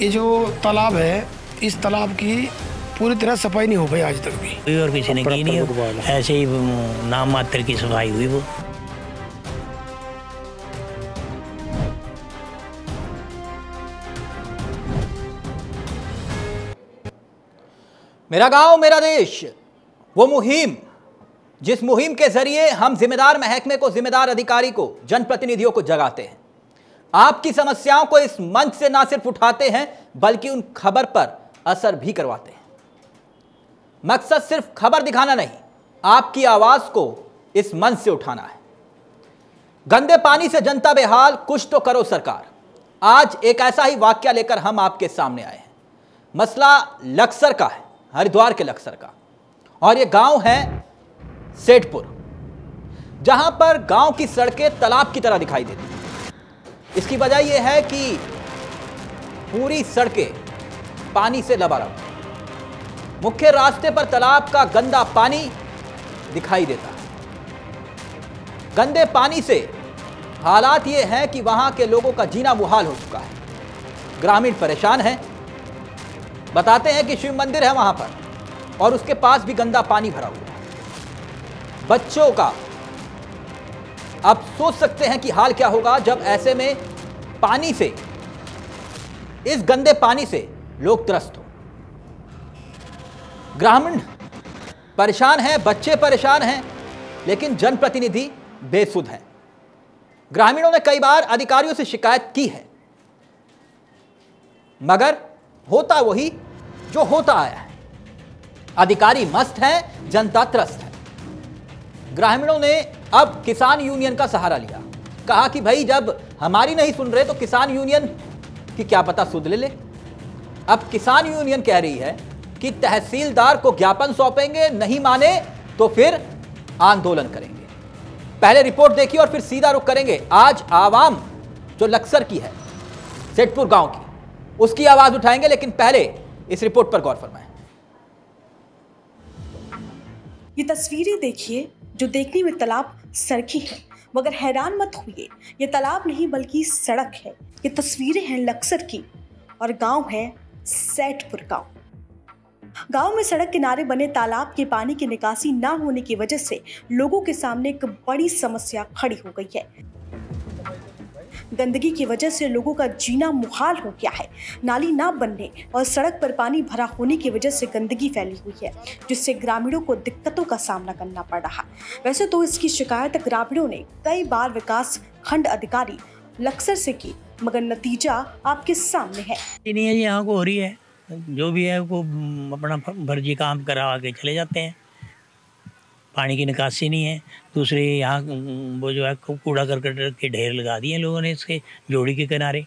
ये जो तालाब है इस तालाब की पूरी तरह सफ़ाई नहीं हो पाई आज तक भी। कोई और किसी ने की नहीं ऐसे ही नाम मात्र की सफ़ाई हुई वो। मेरा गाँव मेरा देश वो मुहिम जिस मुहिम के ज़रिए हम जिम्मेदार महकमे को जिम्मेदार अधिकारी को जनप्रतिनिधियों को जगाते हैं। आपकी समस्याओं को इस मंच से ना सिर्फ़ उठाते हैं, बल्कि उन खबर पर असर भी करवाते हैं। मकसद सिर्फ़ खबर दिखाना नहीं, आपकी आवाज़ को इस मंच से उठाना है। गंदे पानी से जनता बेहाल, कुछ तो करो सरकार। आज एक ऐसा ही वाक्य लेकर हम आपके सामने आए हैं। मसला लक्सर का है, हरिद्वार के लक्सर का। और ये गाँव है सेठपुर, जहाँ पर गाँव की सड़कें तालाब की तरह दिखाई देती हैं। इसकी वजह यह है कि पूरी सड़कें पानी से लबालब। मुख्य रास्ते पर तालाब का गंदा पानी दिखाई देता। है गंदे पानी से हालात ये हैं कि वहाँ के लोगों का जीना मुहाल हो चुका है। ग्रामीण परेशान हैं। बताते हैं कि शिव मंदिर है वहाँ पर और उसके पास भी गंदा पानी भरा हुआ है। बच्चों का अब सोच सकते हैं कि हाल क्या होगा जब ऐसे में पानी से, इस गंदे पानी से लोग त्रस्त हो। ग्रामीण परेशान हैं, बच्चे परेशान हैं, लेकिन जनप्रतिनिधि बेसुध हैं। ग्रामीणों ने कई बार अधिकारियों से शिकायत की है। मगर होता वही जो होता आया है। अधिकारी मस्त हैं, जनता त्रस्त है। ग्रामीणों ने अब किसान यूनियन का सहारा लिया। कहा कि भाई, जब हमारी नहीं सुन रहे तो किसान यूनियन की क्या पता सुध ले ले। अब किसान यूनियन कह रही है कि तहसीलदार को ज्ञापन सौंपेंगे, नहीं माने तो फिर आंदोलन करेंगे। पहले रिपोर्ट देखिए और फिर सीधा रुख करेंगे। आज आवाम जो लक्सर की है, सेठपुर गाँव की, उसकी आवाज़ उठाएँगे, लेकिन पहले इस रिपोर्ट पर गौर फरमाएँ। ये तस्वीरें देखिए जो देखने में तालाब सड़की है, मगर हैरान मत हुई ये तालाब नहीं बल्कि सड़क है। ये तस्वीरें हैं लक्सर की और गाँव है सैटपुर गाँव। गाँव में सड़क किनारे बने तालाब के पानी की निकासी ना होने की वजह से लोगों के सामने एक बड़ी समस्या खड़ी हो गई है। गंदगी की वजह से लोगों का जीना मुहाल हो गया है। नाली ना बनने और सड़क पर पानी भरा होने की वजह से गंदगी फैली हुई है, जिससे ग्रामीणों को दिक्कतों का सामना करना पड़ रहा वैसे तो इसकी शिकायत ग्रामीणों ने कई बार विकास खंड अधिकारी लक्सर से की, मगर नतीजा आपके सामने है। यहाँ को हो रही है। जो भी है, वो अपना फर्जी काम करा के चले जाते हैं। पानी की निकासी नहीं है। दूसरे यहाँ वो जो है कूड़ा करकट के ढेर लगा दिए लोगों ने इसके जोड़ी के किनारे।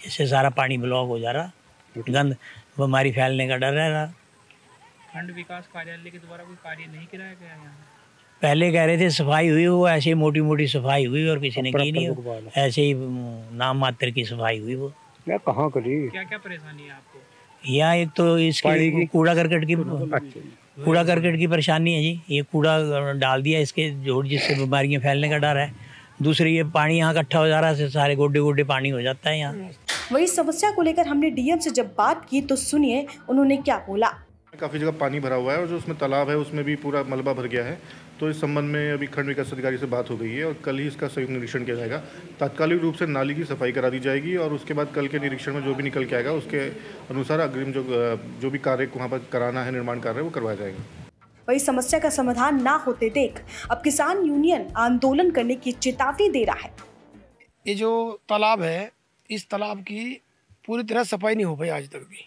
इससे सारा पानी ब्लॉक हो जा रहा। गंद बीमारी फैलने का डर रह रहा। खंड विकास कार्यालय के द्वारा कोई कार्य नहीं कराया गया यहाँ? पहले कह रहे थे सफ़ाई हुई वो ऐसे ही मोटी मोटी सफ़ाई हुई और किसी ने की नहीं ऐसे ही नाम मात्र की सफ़ाई हुई वो। कहाँ करी? क्या क्या परेशानी है आपको? यहाँ एक तो इसकी कूड़ा करकट की कूड़ा करकट की परेशानी है जी। ये कूड़ा डाल दिया इसके जोड़ जिससे बीमारियाँ फैलने का डर है। दूसरी, ये पानी यहाँ इकट्ठा हो जा रहा है सारे गोडे गोडे पानी हो जाता है यहाँ। वही समस्या को लेकर हमने डीएम से जब बात की तो सुनिए, उन्होंने क्या बोला। काफ़ी जगह पानी भरा हुआ है और जो उसमें तालाब है उसमें भी पूरा मलबा भर गया है। तो इस संबंध में अभी खंड विकास अधिकारी से बात हो गई है और कल ही इसका संयुक्त निरीक्षण किया जाएगा। तात्कालिक रूप से नाली की सफ़ाई करा दी जाएगी और उसके बाद कल के निरीक्षण में जो भी निकल के आएगा उसके अनुसार अग्रिम जो जो भी कार्य वहाँ पर कराना है निर्माण कार्य वो करवाया जाएगा। वही समस्या का समाधान ना होते देख अब किसान यूनियन आंदोलन करने की चेतावनी दे रहा है। ये जो तालाब है इस तालाब की पूरी तरह सफ़ाई नहीं हो पाई आज तक भी।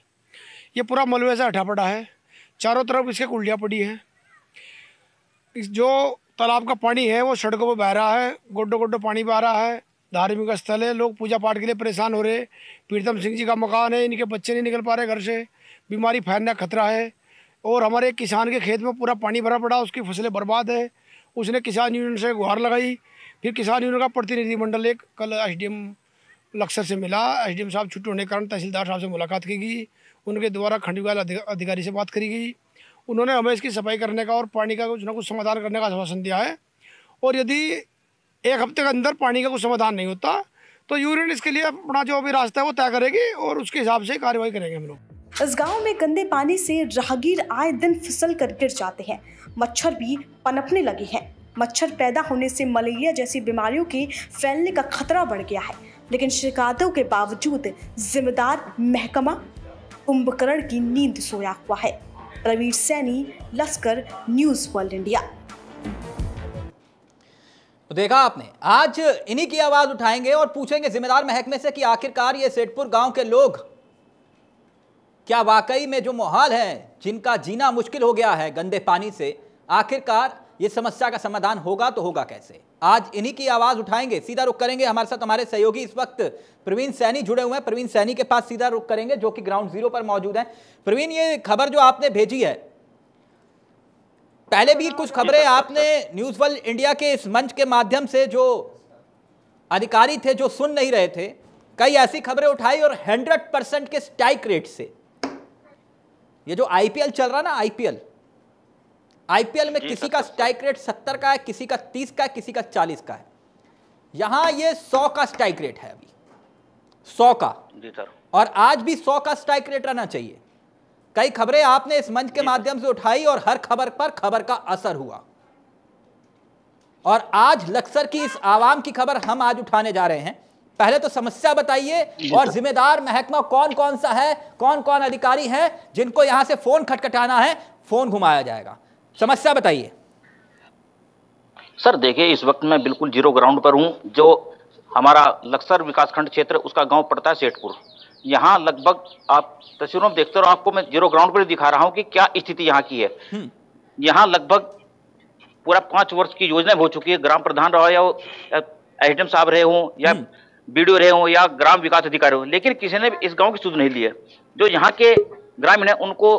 ये पूरा मलबे से हटा पड़ा है। चारों तरफ़ इसके कुल्डियाँ पड़ी हैं। इस जो तालाब का पानी है, वो सड़कों पर बह रहा है गोड्डो गोड्डो पानी बह रहा है। धार्मिक स्थल है, लोग पूजा पाठ के लिए परेशान हो रहे प्रीतम सिंह जी का मकान है, इनके बच्चे नहीं निकल पा रहे घर से। बीमारी फैलने का खतरा है। और हमारे किसान के खेत में पूरा पानी भरा पड़ा, उसकी फ़सलें बर्बाद है। उसने किसान यूनियन से गुहार लगाई। फिर किसान यूनियन का प्रतिनिधिमंडल एक कल एस डी लक्सर से मिला। एसडीएम साहब छुट्टी होने के कारण तहसीलदार साहब से मुलाकात की गई। उनके द्वारा खंडीवाल अधिकारी से बात करी गई। उन्होंने हमें इसकी सफ़ाई करने का और पानी का कुछ ना कुछ समाधान करने का आश्वासन दिया है। और यदि एक हफ़्ते के अंदर पानी का कुछ समाधान नहीं होता तो यूनियन इसके लिए अपना जो भी रास्ता है वो तय करेगी और उसके हिसाब से कार्रवाई करेंगे हम लोग। इस गाँव में गंदे पानी से राहगीर आए दिन फिसल कर गिर जाते हैं। मच्छर भी पनपने लगे हैं। मच्छर पैदा होने से मलेरिया जैसी बीमारियों के फैलने का खतरा बढ़ गया है। लेकिन शिकायतों के बावजूद जिम्मेदार महकमा कुंभकर्ण की नींद सोया हुआ है। प्रवीर सैनी, लश्कर, न्यूज़ वर्ल्ड इंडिया। तो देखा आपने, आज इन्हीं की आवाज़ उठाएँगे और पूछेंगे जिम्मेदार महकमे से कि आखिरकार ये सेठपुर गाँव के लोग क्या वाकई में जो माहौल है, जिनका जीना मुश्किल हो गया है गंदे पानी से, आखिरकार ये समस्या का समाधान होगा तो होगा कैसे? आज इन्हीं की आवाज़ उठाएँगे, सीधा रुख करेंगे, हमारे साथ हमारे सहयोगी इस वक्त प्रवीण सैनी जुड़े हुए हैं। प्रवीण सैनी के पास सीधा रुख करेंगे, जो कि ग्राउंड ज़ीरो पर मौजूद है। प्रवीण, ये खबर जो आपने भेजी है, पहले भी कुछ खबरें आपने न्यूज़ वर्ल्ड इंडिया के इस मंच के माध्यम से जो अधिकारी थे, जो सुन नहीं रहे थे, कई ऐसी खबरें उठाई और 100 परसेंट के स्ट्राइक रेट से, ये जो आईपीएल चल रहा ना आईपीएल आईपीएल में किसी का स्ट्राइक रेट 70 का है किसी का 30 का है किसी का 40 का है। यहाँ ये सौ का स्ट्राइक रेट है अभी। 100 का। जी सर। और आज भी सौ का स्ट्राइक रेट रहना चाहिए। कई खबरें आपने इस मंच के माध्यम से उठाई और हर खबर पर खबर का असर हुआ। और आज लक्सर की इस आवाम की खबर हम आज उठाने जा रहे हैं। पहले तो समस्या बताइए और जिम्मेदार महकमा कौन कौन सा है कौन कौन अधिकारी है जिनको यहाँ से फ़ोन खटखटाना है फ़ोन घुमाया जाएगा। समस्या बताइए। सर देखिए इस वक्त मैं बिल्कुल ज़ीरो ग्राउंड पर हूँ जो हमारा लक्सर विकासखंड क्षेत्र उसका गाँव पड़ता है सेठपुर। यहाँ लगभग आप तस्वीरों में देखते रहो आपको मैं ज़ीरो ग्राउंड पर दिखा रहा हूँ कि क्या स्थिति यहाँ की है। यहाँ लगभग पूरा पाँच वर्ष की योजना हो चुकी है। ग्राम प्रधान रहा या एसडीएम साहब रहे हों या बीडीओ रहे हों या ग्राम विकास अधिकारी हो लेकिन किसी ने भी इस गाँव की सुध नहीं ली है। जो यहाँ के ग्रामीण है उनको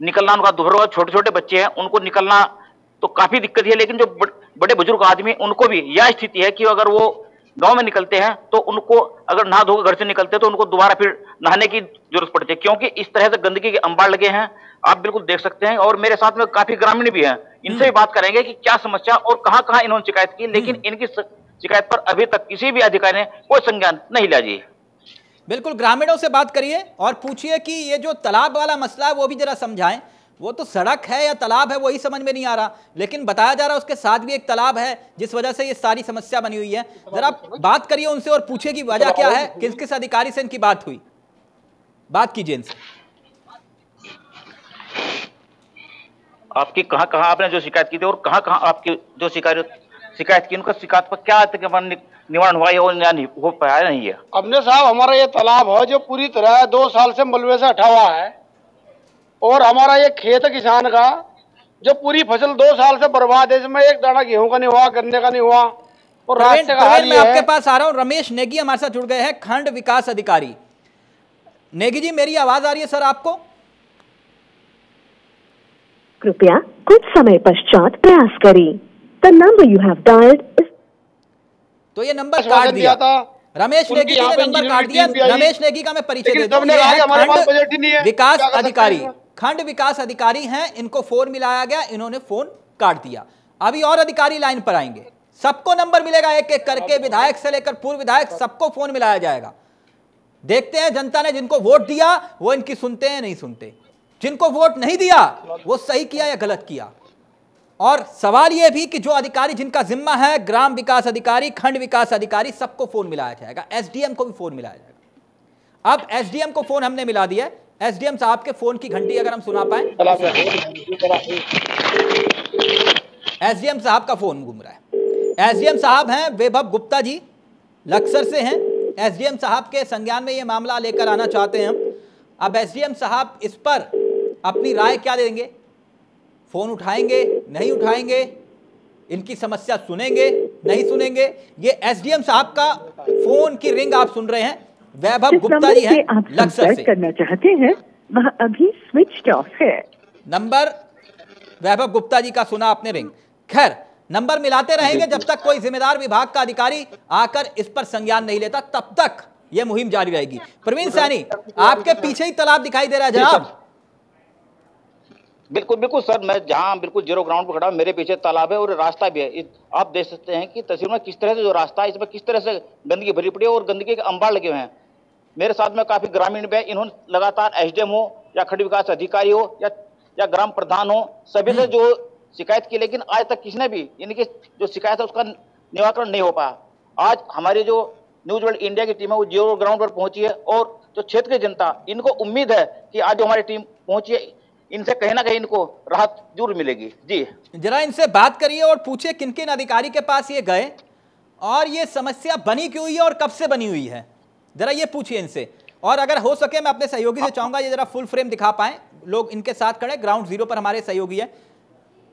निकलना उनका दोहरा छोटे छोटे बच्चे हैं उनको निकलना तो काफ़ी दिक्कत है लेकिन जो बड़े बुज़ुर्ग आदमी उनको भी यह स्थिति है कि अगर वो गाँव में निकलते हैं तो उनको अगर नहा धोकर घर से निकलते हैं तो उनको दोबारा फिर नहाने की ज़रूरत पड़ती है क्योंकि इस तरह से गंदगी के अंबार लगे हैं आप बिल्कुल देख सकते हैं और मेरे साथ में काफ़ी ग्रामीण भी हैं इनसे भी बात करेंगे कि क्या समस्या और कहाँ कहाँ इन्होंने शिकायत की लेकिन इनकी शिकायत पर अभी तक किसी भी अधिकारी ने कोई संज्ञान नहीं लिया जी। बिल्कुल ग्रामीणों से बात करिए और पूछिए कि ये जो तालाब वाला मसला है, वो भी जरा समझाएँ। वो तो सड़क है या तालाब है, वही समझ में नहीं आ रहा। लेकिन बताया जा रहा है, उसके साथ भी एक तालाब है, जिस वजह से ये सारी समस्या बनी हुई है। जरा बात करिए उनसे और पूछिए कि वजह क्या है, किस किस अधिकारी से इनकी बात हुई। बात कीजिए इनसे। आपकी कहाँ कहाँ आपने जो शिकायत की थी और कहाँ कहाँ आपकी जो शिकायत शिकायत की? उनका शिकायत पर क्या निवारण हुआ? है या नहीं हो पाया नहीं है? अपने साहब हमारा ये तालाब है जो पूरी तरह दो साल से मलबे से हटा हुआ है। और हमारा ये खेत किसान का जो पूरी फ़सल दो साल से बर्बाद है इसमें एक दाना गेहूँ का नहीं हुआ गन्ने का नहीं हुआ और रास्ते का हाल मैं आपके पास आ रहा हूँ। रमेश नेगी हमारे साथ जुड़ गए हैं खंड विकास अधिकारी। नेगी जी मेरी आवाज़ आ रही है सर आपको? कृपया कुछ समय पश्चात प्रयास करें। The number you have dialled तो ये नंबर काट दिया। था रमेश नेगी ने नंबर काट दिया। रमेश नेगी का मैं परिचय देता हूँ। विकास अधिकारी। खंड विकास अधिकारी हैं इनको फ़ोन मिलाया गया इन्होंने फ़ोन काट दिया। अभी और अधिकारी लाइन पर आएँगे। सबको नंबर मिलेगा एक एक करके विधायक से लेकर पूर्व विधायक सबको फ़ोन मिलाया जाएगा। देखते हैं जनता ने जिनको वोट दिया वो इनकी सुनते हैं नहीं सुनते। जिनको वोट नहीं दिया वो सही किया या गलत किया? और सवाल यह भी कि जो अधिकारी जिनका जिम्मा है, ग्राम विकास अधिकारी, खंड विकास अधिकारी, सबको फ़ोन मिलाया जाएगा। एसडीएम को भी फ़ोन मिलाया जाएगा। अब एसडीएम को फ़ोन हमने मिला दिया एसडीएम साहब के फ़ोन की घंटी अगर हम सुना पाए। एसडीएम साहब का फ़ोन घूम रहा है। एसडीएम साहब हैं, वैभव गुप्ता जी, लक्सर से हैं। एसडीएम साहब के संज्ञान में ये मामला लेकर आना चाहते हैं हम। अब एसडीएम साहब इस पर अपनी राय क्या देंगे? फ़ोन उठाएँगे नहीं उठाएँगे इनकी समस्या सुनेंगे नहीं सुनेंगे। ये एसडीएम साहब का फ़ोन की रिंग आप सुन रहे हैं। वैभव गुप्ता जी हैं लक्सर से। करना चाहते हैं वह अभी स्विच ऑफ़ है। नंबर वैभव गुप्ता जी का सुना आपने रिंग। खैर नंबर मिलाते रहेंगे जब तक कोई जिम्मेदार विभाग का अधिकारी आकर इस पर संज्ञान नहीं लेता तब तक यह मुहिम जारी रहेगी। प्रवीण सैनी आपके पीछे ही तालाब दिखाई दे रहा है जनाब। बिल्कुल बिल्कुल सर मैं जहाँ बिल्कुल ज़ीरो ग्राउंड पर खड़ा हूँ मेरे पीछे तालाब है और रास्ता भी है। आप देख सकते हैं कि तस्वीर में किस तरह से जो रास्ता है इस पर किस तरह से गंदगी भरी पड़ी है और गंदगी के अंबार लगे हुए हैं। मेरे साथ में काफ़ी ग्रामीण भी है इन्होंने लगातार एसडीएम हो या खंड विकास अधिकारी हो या या ग्राम प्रधान हो सभी से जो शिकायत की लेकिन आज तक किसी ने भी इनकी जो शिकायत है उसका निराकरण नहीं हो पाया। आज हमारी जो न्यूज़ वर्ल्ड इंडिया की टीम है वो ज़ीरो ग्राउंड पर पहुँची है और जो क्षेत्र की जनता इनको उम्मीद है कि आज जो हमारी टीम पहुँची है इनसे कहीं ना कहीं इनको राहत ज़रूर मिलेगी। जी। जरा इनसे बात करिए और पूछिए किन किन अधिकारी के पास ये गए और ये समस्या बनी क्यों हुई है और कब से बनी हुई है? जरा ये पूछिए इनसे। और अगर हो सके मैं अपने सहयोगी से चाहूँगा ये जरा फुल फ्रेम दिखा पाए। लोग इनके साथ खड़े ग्राउंड ज़ीरो पर हमारे सहयोगी है।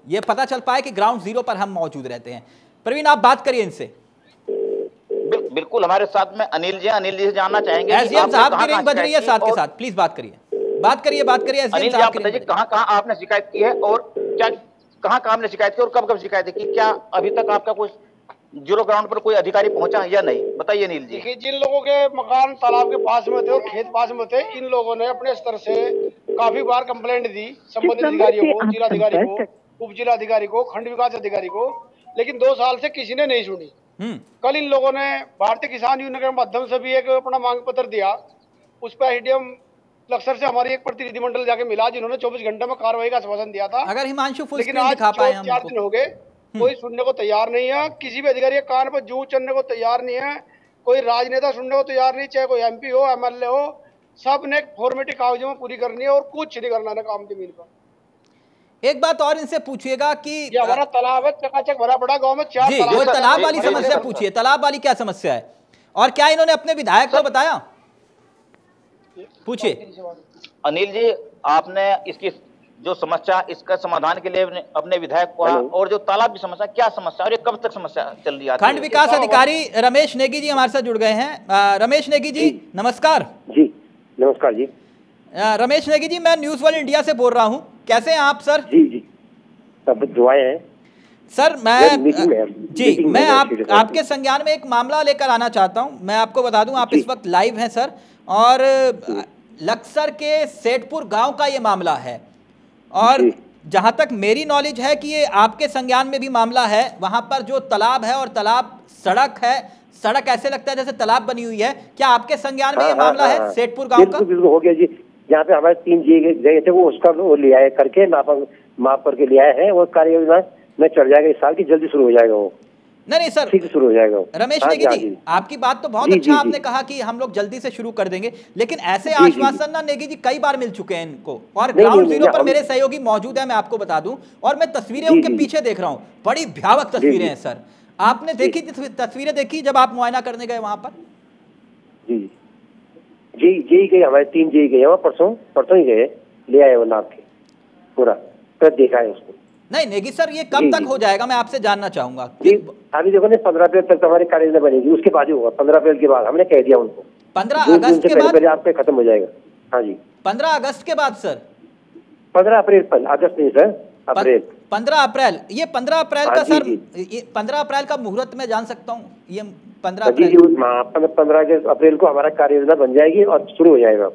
ये पता चल पाए कि ग्राउंड ज़ीरो पर हम मौजूद रहते हैं। प्रवीण आप बात करिए इनसे। बिल्कुल हमारे साथ में अनिल जी हैं। अनिल जी से जानना चाहेंगे कि एसडीएम आपने साहब की रिंग बज रही है साथ के साथ। प्लीज़ बात करिए। बात करिए बात करिए अनिल एसडीएम आप बताइए कहाँ कहाँ आपने शिकायत की है और क्या कहाँ कहाँ आपने शिकायत की और कब कब शिकायत की? क्या अभी तक आपका कोई ज़ीरो ग्राउंड पर कोई अधिकारी पहुँचा है या नहीं? बताइए अनिल जी। देखिए जिन लोगों के मकान तालाब के पास में थे और खेत पास में थे इन लोगों ने अपने स्तर से काफ़ी बार कंप्लेंट दी संबंधित अधिकारियों को आप जिला अधिकारी को उप जिला अधिकारी को खंड विकास अधिकारी को लेकिन दो साल से किसी ने नहीं सुनी। हम्म। कल इन लोगों ने भारतीय किसान यूनियन के माध्यम से भी एक अपना मांग पत्र दिया। उस पर एडीएम लक्सर से हमारी एक प्रतिनिधिमंडल जाके मिला जिन्होंने 24 घंटे में कार्रवाई का आश्वासन दिया था। अगर हिमांशु फुल लेकिन आज दिखा पाए चार दिन हो गए कोई सुनने को तैयार नहीं है किसी भी अधिकारी कान पर जू चलने को तैयार नहीं है कोई राजनेता सुनने को तैयार नहीं चाहे कोई एमपी हो एमएलए हो सबने फॉर्मेलिटी कागजों में पूरी करनी है और कुछ नहीं करना है काम ज़मीन पर। एक बात और इनसे पूछिएगा कि ये हमारा तालाब है चकाचक भरा पड़ा गाँव में चार जी तालाब वो तालाब वाली समस्या पूछिए तालाब वाली क्या समस्या है? और क्या इन्होंने अपने विधायक को बताया? पूछिए। अनिल जी आपने इसकी जो समस्या इसका समाधान के लिए अपने- विधायक को और जो तालाब की समस्या क्या समस्या? और ये कब तक समस्या चल रही है? खंड विकास अधिकारी रमेश नेगी जी हमारे साथ जुड़ गए हैं। रमेश नेगी जी नमस्कार। जी नमस्कार जी। रमेश नेगी जी मैं न्यूज़ वर्ल्ड इंडिया से बोल रहा हूँ। कैसे हैं आप सर? जी जी। सब दुआएँ हैं। सर मैं जी मैं मैं आप आपके संज्ञान में एक मामला लेकर आना चाहता हूँ। मैं आपको बता दूँ आप इस वक्त लाइव हैं सर। और लक्सर के सेठपुर गाँव का ये मामला है। और जहाँ तक मेरी नॉलेज है कि ये आपके संज्ञान में भी मामला है वहाँ पर जो तालाब है और तालाब सड़क है सड़क ऐसे लगता है जैसे तालाब बनी हुई है। क्या आपके संज्ञान में ये हाँ, हाँ, मामला हाँ, है। सेठपुर गाँव का? बिल्कुल हो गया जी। यहाँ पे हमारे तीन जी गए थे वो उसका वो ले आए करके माप माप करके ले आए हैं वो कार्य योजना में चढ़ जाएगा इस साल की जल्दी शुरू हो जाएगा वो। नहीं नहीं सर। शुरू हो जाएगा रमेश हाँ नेगी हाँ जी। आपकी बात तो बहुत जी, अच्छा जी, आपने जी। कहा कि हम लोग जल्दी से शुरू कर देंगे लेकिन ऐसे आश्वासन ना नेगी जी कई बार मिल चुके हैं इनको। और ग्राउंड ज़ीरो पर मेरे सहयोगी मौजूद है मैं आपको बता दूँ और मैं तस्वीरें उनके पीछे देख रहा हूँ। बड़ी भयावक तस्वीरें। हैं सर। आपने देखी तस्वीरें देखी जब आप मुआयना करने गए वहाँ पर? जी जी। जी गए हमारे तीन जी गए परसों परसों ही गए ले आए वो नाप के। पूरा देखा है उसको। नहीं नेगी सर ये कब तक हो जाएगा मैं आपसे जानना चाहूँगा? अभी देखो ना पंद्रह अप्रैल तक तो हमारी कार्य बनेगी उसके बाद ही होगा पंद्रह अप्रैल के बाद हमने कह दिया उनको। पंद्रह अगस्त के बाद? आपका खत्म हो जाएगा। हाँ जी। पंद्रह अगस्त के बाद सर? पंद्रह अप्रैल पर अगस्त नहीं सर अप्रैल। पंद्रह अप्रैल ये पंद्रह अप्रैल हाँ, का सर ये पंद्रह अप्रैल का मुहूर्त मैं जान सकता हूँ ये पंद्रह हाँ, पंद्रह पंद्रह अप्रैल को हमारा कार्य योजना बन जाएगी और शुरू हो जाएगा।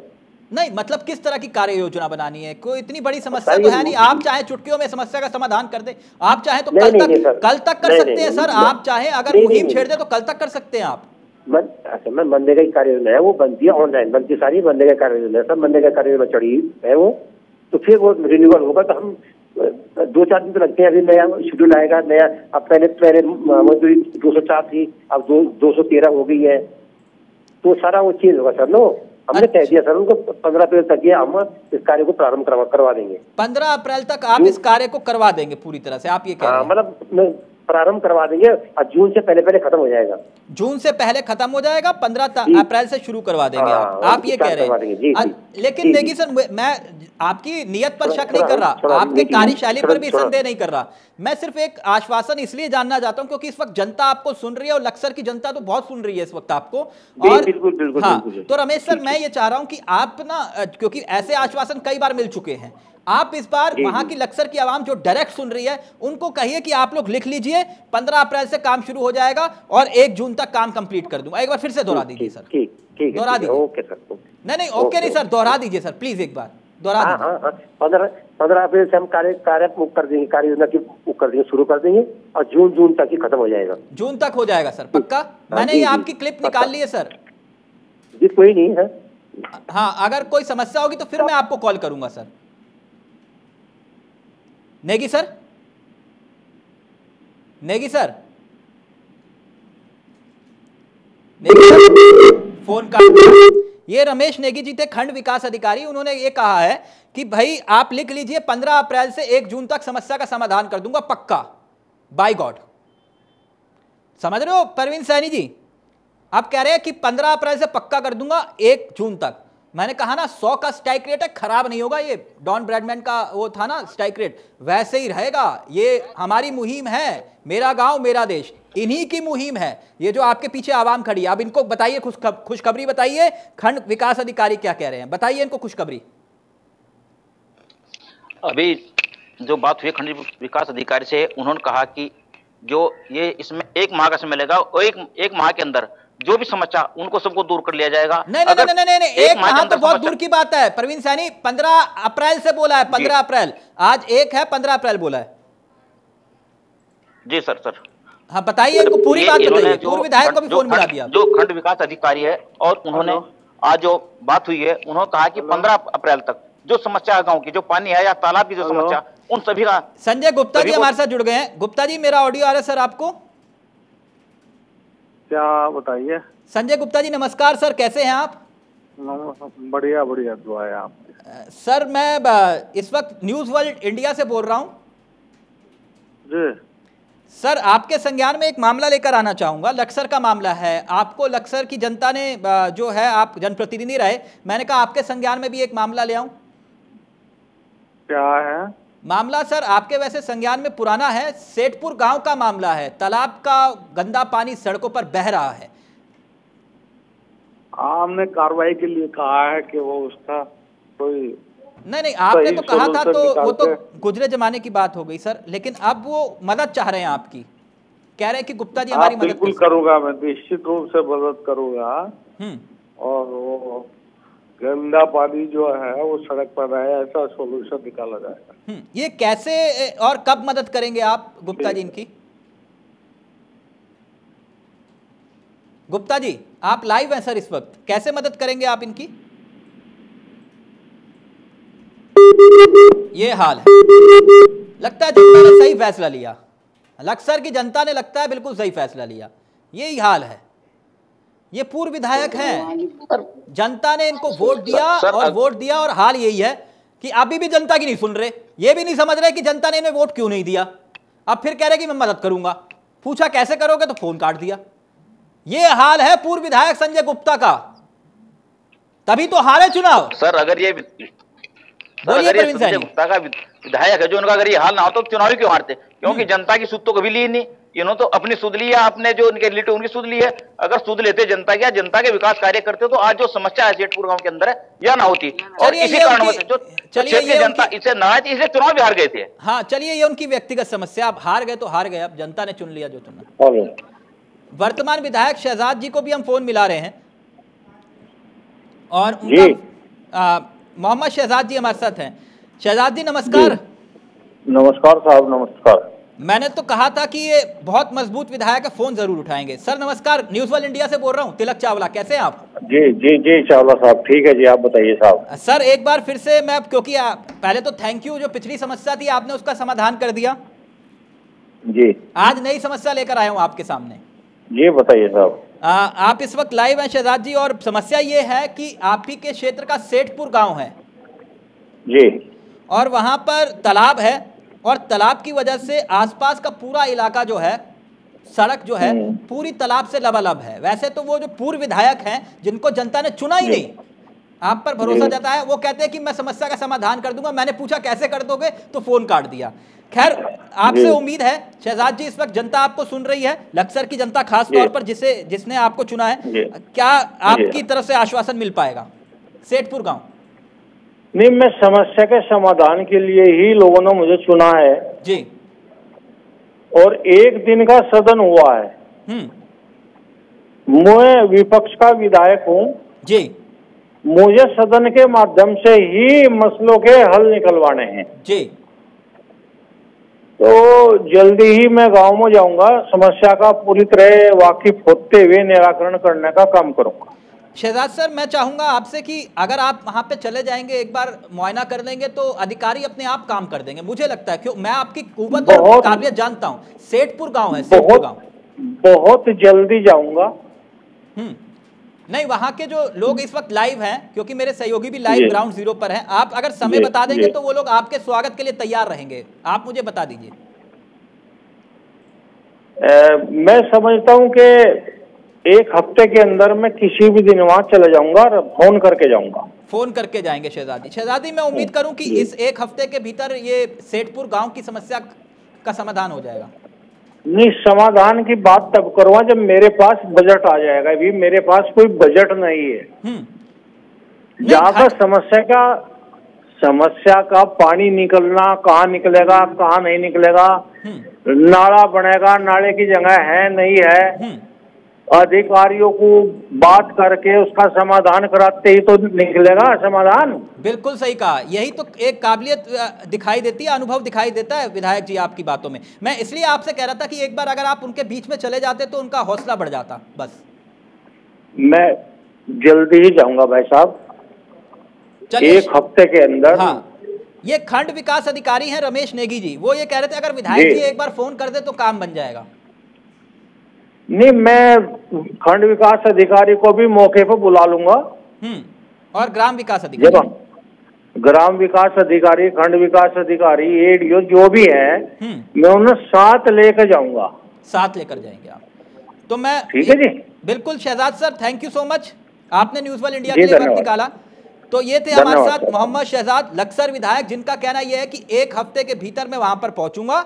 नहीं मतलब किस तरह की कार्य योजना बनानी है? कोई इतनी बड़ी समस्या तो है नहीं। आप चाहे चुटकियों में समस्या का समाधान कर दे। आप चाहे तो कल तक कल तक कर सकते हैं सर। आप चाहे अगर मुहिम छेड़ दे तो कल तक कर सकते हैं आप। मन अच्छा मैं मनरेगा की कार्य योजना है वो बनती है ऑनलाइन बनती सारी मनरेगा कार्य योजना सब मनरेगा कार्य योजना चढ़ी है वो। तो फिर वो रिन्यूअल होगा तो हम दो चार दिन तो लगते हैं अभी नया शेड्यूल आएगा नया अब पहले पहले मजदूरी दो सौ चार थी अब दो दो सौ तेरह हो गई है। तो सारा वो चेंज होगा सर नो? हमने कह दिया सर उनको पंद्रह अप्रैल तक ये हम इस कार्य को प्रारंभ करवा करवा देंगे। पंद्रह अप्रैल तक आप इस कार्य को करवा देंगे पूरी तरह से आप ये कह हाँ रहे हैं। मतलब प्रारंभ करवा देंगे और जून से पहले पहले खत्म हो जाएगा। जून से पहले खत्म हो जाएगा पंद्रह अप्रैल से शुरू करवा देंगे हाँ, आप। हाँ, आप ये कह रहे हैं। लेकिन जी। सर मैं- आपकी नियत पर शक नहीं कर रहा। आपके कार्यशैली पर भी संदेह नहीं कर रहा। मैं सिर्फ़ एक आश्वासन इसलिए जानना चाहता हूँ क्योंकि इस वक्त जनता आपको सुन रही है और लक्सर की जनता तो बहुत सुन रही है इस वक्त आपको। और बिल्कुल, बिल्कुल, हाँ। तो रमेश सर मैं ये चाह रहा हूँ कि आप ना क्योंकि ऐसे आश्वासन कई बार मिल चुके हैं। आप इस बार वहाँ की लक्सर की आवाम जो डायरेक्ट सुन रही है उनको कहिए कि आप लोग लिख लीजिए पंद्रह अप्रैल से काम शुरू हो जाएगा और एक जून तक काम कंप्लीट कर दूँगा। एक बार फिर से दोहरा दीजिए सर। दोहरा दीजिए। ओके सर नहीं नहीं ओके नहीं सर दोहरा दीजिए सर प्लीज़ एक बार दोहरा हाँ हाँ हाँ पंद्रह पंद्रह अप्रैल से हम कार्य कार्य कर देंगे कार्य योजना की वो कर देंगे शुरू कर देंगे और जून जून तक ही खत्म हो जाएगा। जून तक हो जाएगा सर पक्का? मैंने ये आपकी क्लिप निकाल ली है सर। जी कोई नहीं है। हाँ अगर कोई समस्या होगी तो फिर मैं आपको कॉल करूँगा sir. Negi sir? Negi sir? Negi sir? Phone का ये रमेश नेगी जी थे खंड विकास अधिकारी। उन्होंने ये कहा है कि भाई, आप लिख लीजिए, पंद्रह अप्रैल से एक जून तक समस्या का समाधान कर दूँगा, पक्का। By God. समझ रहे हो, परवीन सैनी जी? आप कह रहे हैं कि 15 अप्रैल से पक्का कर दूँगा, एक जून तक। मैंने कहा ना, सौ का स्ट्राइक रेट है, खराब नहीं होगा ये। डॉन ब्रैडमैन का वो था ना स्ट्राइक रेट वैसे ही रहेगा। ये हमारी मुहिम है। मेरा गाँव, मेरा देश। इन्हीं की मुहिम है। ये जो आपके पीछे आवाम खड़ी है, अब इनको बताइए, खुश खुशखबरी बताइए, खंड विकास अधिकारी क्या कह रहे हैं? बताइए इनको खुशखबरी। अभी जो बात हुई खंड विकास अधिकारी से, उन्होंने कहा कि जो ये इसमें एक माह का समय और एक एक माह के अंदर जो भी समस्या उनको सबको दूर कर लिया जाएगा। नहीं नहीं नहीं नहीं, नहीं, एक माह के माह तो बहुत दूर की बात है। प्रवीण सैनी पंद्रह अप्रैल से बोला है पंद्रह अप्रैल। आज एक है पंद्रह अप्रैल बोला है। जी सर सर। हाँ बताइए इनको पूरी बात बताइए। पूर्व विधायक को भी फ़ोन मिला दिया। जो खंड विकास अधिकारी है और उन्होंने आज जो बात हुई है उन्होंने कहा कि पंद्रह अप्रैल तक जो समस्या है गाँव की जो पानी है या तालाब की जो समस्या उन सभी का संजय गुप्ता जी हमारे साथ जुड़ गए हैं। गुप्ता जी मेरा ऑडियो आ रहा है सर आपको? क्या बताइए? संजय गुप्ता जी नमस्कार सर कैसे हैं आप? बढ़िया बढ़िया दुआ है आप सर मैं इस वक्त न्यूज़ वर्ल्ड इंडिया से बोल रहा हूँ। जी। सर आपके संज्ञान में एक मामला लेकर आना चाहूँगा। लक्सर का मामला है। आपको लक्सर की जनता ने जो है आप जनप्रतिनिधि रहे। मैंने कहा आपके संज्ञान में भी एक मामला ले आऊँ। क्या है? मामला सर आपके वैसे संज्ञान में पुराना है सेठपुर गाँव का मामला है तालाब का गंदा पानी सड़कों पर बह रहा है। हमने कार्रवाई के लिए कहा है कि वो उसका कोई नहीं नहीं आपने तो कहा था तो वो तो गुजरे जमाने की बात हो गई सर लेकिन अब वो मदद चाह रहे हैं आपकी। कह रहे हैं कि गुप्ता जी हमारी मदद बिल्कुल करूँगा मैं निश्चित रूप से मदद करूँगा। हम्म। और वो गंदा पानी जो है वो सड़क पर रहे ऐसा सोल्यूशन निकाला जाएगा। हम्म, ये कैसे और कब मदद करेंगे आप गुप्ता जी इनकी? गुप्ता जी आप लाइव हैं सर इस वक्त। कैसे मदद करेंगे आप इनकी? ये हाल है। लगता है जनता ने सही फैसला लिया। लक्सर की जनता ने लगता है बिल्कुल सही फैसला लिया। यही हाल है। ये पूर्व विधायक हैं। जनता ने इनको वोट दिया सर, और वोट दिया और हाल यही है कि अभी भी जनता की नहीं सुन रहे। ये भी नहीं समझ रहे कि जनता ने इन्हें वोट क्यों नहीं दिया। अब फिर कह रहे कि मैं मदद करूँगा। पूछा कैसे करोगे तो फ़ोन काट दिया। ये हाल है पूर्व विधायक संजय गुप्ता का। तभी तो हारे चुनाव। सर अगर ये सर अगर ये संजय गुप्ता का विधायक है जो उनका अगर ये हाल ना हो तो चुनाव क्यों हारते? क्योंकि जनता की सुध तो कभी ली नहीं। इन्होंने तो अपनी सुध ली है आपने जो उनके रिलेटिव उनकी सुध ली है अगर सुध लेते जनता की जनता के विकास कार्य करते तो आज जो समस्या है सेठपुर गाँव के अंदर है यह ना होती। और इसी कारण जो चलिए, क्षेत्र की ये जनता इससे नाराज़ थी, इसलिए चुनाव भी हार गए थे। हाँ चलिए ये उनकी व्यक्तिगत समस्या अब हार गए तो हार गए अब जनता ने चुन लिया जो चुना। वर्तमान विधायक शहजाद जी को भी हम फ़ोन मिला रहे हैं। और मोहम्मद शहजाद जी हमारे साथ हैं। शहजाद जी नमस्कार। नमस्कार साहब नमस्कार। मैंने तो कहा था कि ये बहुत मज़बूत विधायक है फ़ोन ज़रूर उठाएँगे। सर नमस्कार न्यूज़ वर्ल्ड इंडिया से बोल रहा हूँ तिलक चावला कैसे हैं आप? जी जी जी चावला साहब ठीक है जी आप बताइए साहब। सर एक बार फिर से मैं क्योंकि आ, पहले तो थैंक यू जो पिछली समस्या थी आपने उसका समाधान कर दिया। जी। आज नई समस्या लेकर आया हूँ आपके सामने। जी बताइए साहब। आप इस वक्त लाइव हैं शहजाद जी और समस्या ये है कि आप ही के क्षेत्र का सेठपुर गाँव है। जी। और वहाँ पर तालाब है और तालाब की वजह से आसपास का पूरा इलाका जो है सड़क जो है पूरी तालाब से लबालब है। वैसे तो वो जो पूर्व विधायक हैं जिनको जनता ने चुना ही नहीं आप पर भरोसा जाता है वो कहते हैं कि मैं समस्या का समाधान कर दूँगा मैंने पूछा कैसे कर दोगे तो फ़ोन काट दिया। खैर आपसे उम्मीद है शहजाद जी इस वक्त जनता आपको सुन रही है लक्सर की जनता खास तौर पर जिसे जिसने आपको चुना है क्या आपकी तरफ़ से आश्वासन मिल पाएगा? सेठपुर गाँव। नहीं मैं समस्या के समाधान के लिए ही लोगों ने मुझे चुना है। जी। और एक दिन का सदन हुआ है। हम्म। मैं विपक्ष का विधायक हूँ। जी। मुझे सदन के माध्यम से ही मसलों के हल निकलवाने हैं। जी। तो जल्दी ही मैं गाँव में जाऊँगा समस्या का पूरी तरह वाकिफ होते हुए निराकरण करने का काम करूँगा। शहजाद सर मैं चाहूँगा आपसे कि अगर आप वहाँ पे चले जाएँगे एक बार मुआयना कर लेंगे तो अधिकारी अपने आप काम कर देंगे। मुझे लगता है क्यों? मैं आपकी कुवत और काबिलियत जानता हूँ। सेठपुर गाँव है सेठपुर गाँव। बहुत जल्दी जाऊँगा। हम्म। नहीं वहाँ के जो लोग इस वक्त लाइव हैं क्योंकि मेरे सहयोगी भी लाइव ग्राउंड ज़ीरो पर हैं। आप अगर समय बता देंगे तो वो लोग आपके स्वागत के लिए तैयार रहेंगे। आप मुझे बता दीजिए। मैं समझता हूँ कि एक हफ़्ते के अंदर मैं किसी भी दिन वहाँ चले जाऊँगा और फ़ोन करके जाऊँगा। फ़ोन करके जाएँगे शहजादी। शहजादी मैं उम्मीद करूँ कि इस एक हफ़्ते के भीतर ये सेठपुर गाँव की समस्या का समाधान हो जाएगा। नहीं समाधान की बात तब करूँगा जब मेरे पास बजट आ जाएगा। अभी मेरे पास कोई बजट नहीं है। हम्म। जहाँ पर समस्या का समस्या का पानी निकलना कहाँ निकलेगा कहाँ नहीं निकलेगा। नाला बनेगा नाले की जगह है नहीं है। हम्म। अधिकारियों को बात करके उसका समाधान कराते ही तो निकलेगा समाधान। बिल्कुल सही कहा। यही तो एक काबिलियत दिखाई देती है अनुभव दिखाई देता है विधायक जी आपकी बातों में। मैं इसलिए आपसे कह रहा था कि एक बार अगर आप उनके बीच में चले जाते तो उनका हौसला बढ़ जाता बस। मैं जल्दी ही जाऊँगा भाई साहब। एक हफ़्ते के अंदर हाँ। ये खंड विकास अधिकारी हैं रमेश नेगी जी। वो ये कह रहे थे अगर विधायक जी। एक बार फ़ोन कर दे तो काम बन जाएगा। नहीं मैं खंड विकास अधिकारी को भी मौके पर बुला लूँगा। हम्म और ग्राम विकास अधिकारी? ग्राम विकास अधिकारी खंड विकास अधिकारी एडीओ जो भी है हम्म। मैं उन्हें साथ लेकर जाऊँगा। साथ लेकर जाएँगे आप। तो मैं ठीक है जी। बिल्कुल Shahzad sir thank you so much आपने न्यूज़ वर्ल्ड इंडिया के लिए वक्त निकाला। तो ये थे हमारे साथ मोहम्मद शहजाद लक्सर विधायक जिनका कहना यह है कि एक हफ़्ते के भीतर मैं वहाँ पर पहुंचूँगा।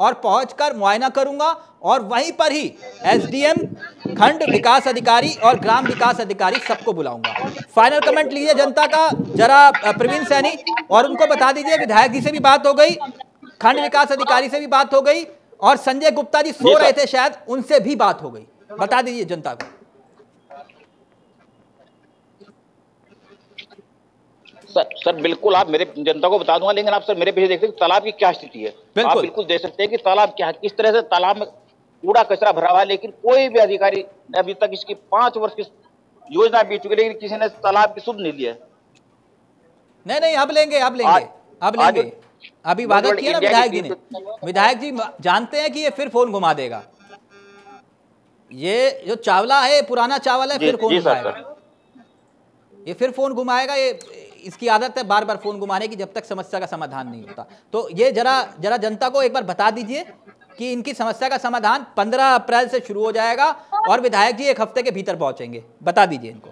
और पहुंचकर मुआयना करूँगा और वहीं पर ही एसडीएम खंड विकास अधिकारी और ग्राम विकास अधिकारी सबको बुलाऊँगा। फाइनल कमेंट लीजिए जनता का जरा प्रवीण सैनी और उनको बता दीजिए विधायक जी से भी बात हो गई खंड विकास अधिकारी से भी बात हो गई और संजय गुप्ता जी सो रहे थे शायद उनसे भी बात हो गई। बता दीजिए जनता को। सर सर बिल्कुल आप मेरे जनता को बता दूँगा लेकिन आप सर मेरे पीछे देखते हैं तालाब की क्या स्थिति है। आप बिल्कुल। बिल्कुल देख सकते हैं कि तालाब क्या है किस तरह से तालाब में कूड़ा कचरा भरा हुआ है लेकिन कोई भी अधिकारी अभी तक इसकी पाँच वर्ष की योजना बीत चुकी है लेकिन किसी ने तालाब की सुध नहीं लिया नहीं नहीं अब लेंगे अब लेंगे अब लेंगे। अभी वादा किया ना विधायक जी ने। विधायक जी जानते हैं कि ये फिर फ़ोन घुमा देगा। ये जो चावला है पुराना चावल है फिर फ़ोन घुमाएगा। ये फिर फ़ोन घुमाएगा ये इसकी आदत है बार बार फ़ोन घुमाने की जब तक समस्या का समाधान नहीं होता। तो ये जरा जरा जनता को एक बार बता दीजिए कि इनकी समस्या का समाधान 15 अप्रैल से शुरू हो जाएगा और विधायक जी एक हफ़्ते के भीतर पहुँचेंगे। बता दीजिए इनको।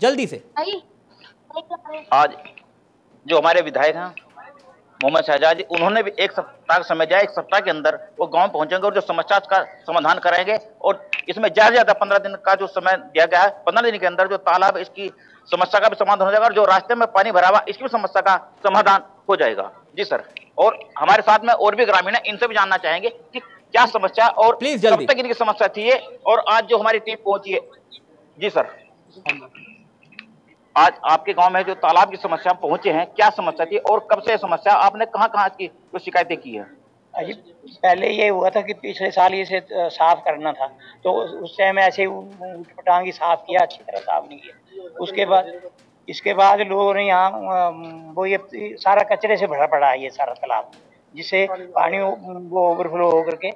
जल्दी से। आज जो हमारे विधायक हैं मोहम्मद शहजाद उन्होंने भी एक सप्ताह का समय दिया एक सप्ताह के अंदर वो गाँव पहुँचेंगे और जो समस्या का समाधान कराएँगे और इसमें ज़्यादा से ज़्यादा पंद्रह दिन का जो समय दिया गया है पंद्रह दिन के अंदर जो तालाब इसकी समस्या का भी समाधान हो जाएगा और जो रास्ते में पानी भरा हुआ इसकी भी समस्या का समाधान हो जाएगा। जी सर और हमारे साथ में और भी ग्रामीण है इनसे भी जानना चाहेंगे कि क्या समस्या और जल्दी। तक इनकी समस्या थी ये और आज जो हमारी टीम पहुँची है। जी सर। आज आपके गाँव में जो तालाब की समस्या पहुँचे हैं क्या समस्या थी और कब से समस्या आपने कहाँ कहाँ इसकी जो शिकायतें की है? अजी पहले ये हुआ था कि पिछले साल इसे अ, साफ़ करना था। तो उस टाइम ऐसे पटांगी साफ़ किया अच्छी तरह साफ़ नहीं किया। उसके बाद इसके बाद लोगों ने यहाँ वो ये सारा कचरे से भरा पड़ा है ये सारा तालाब। जिससे पानी वो ओवरफ्लो होकर के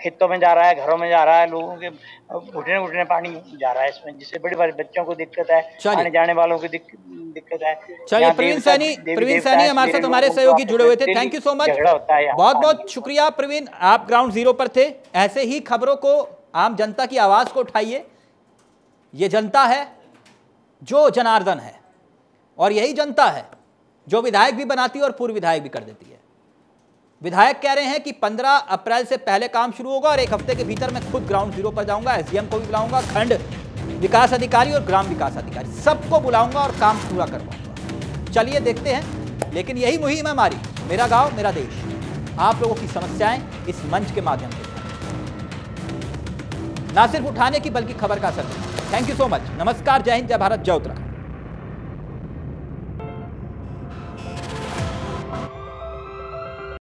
खेतों में जा रहा है घरों में जा रहा है लोगों के घुटने घुटने पानी जा रहा है इसमें जिससे बड़े बड़े बच्चों को दिक्कत है। आने जाने वालों को दिक्कत है। चलिए प्रवीण सैनी प्रवीण सैनी हमारे साथ हमारे सहयोगी जुड़े हुए थे। थैंक यू सो मच बहुत बहुत शुक्रिया प्रवीण। आप ग्राउंड ज़ीरो पर थे। ऐसे ही खबरों को आम जनता की आवाज़ को उठाइए। ये जनता है जो जनार्दन है और यही जनता है जो विधायक भी बनाती है और पूर्व विधायक भी कर देती है। विधायक कह रहे हैं कि 15 अप्रैल से पहले काम शुरू होगा और एक हफ़्ते के भीतर मैं खुद ग्राउंड ज़ीरो पर जाऊँगा एसडीएम को भी बुलाऊँगा, खंड विकास अधिकारी और ग्राम विकास अधिकारी, सबको बुलाऊँगा और काम पूरा करवाऊँगा। चलिए देखते हैं, लेकिन यही मुहिम है हमारी, मेरा गाँव, मेरा देश। आप लोगों की समस्याएँ इस मंच के माध्यम से ना सिर्फ़ उठाने की, बल्कि खबर का असर। थैंक यू सो मच नमस्कार, जय हिंद, जय भारत, जय उत्तराखंड।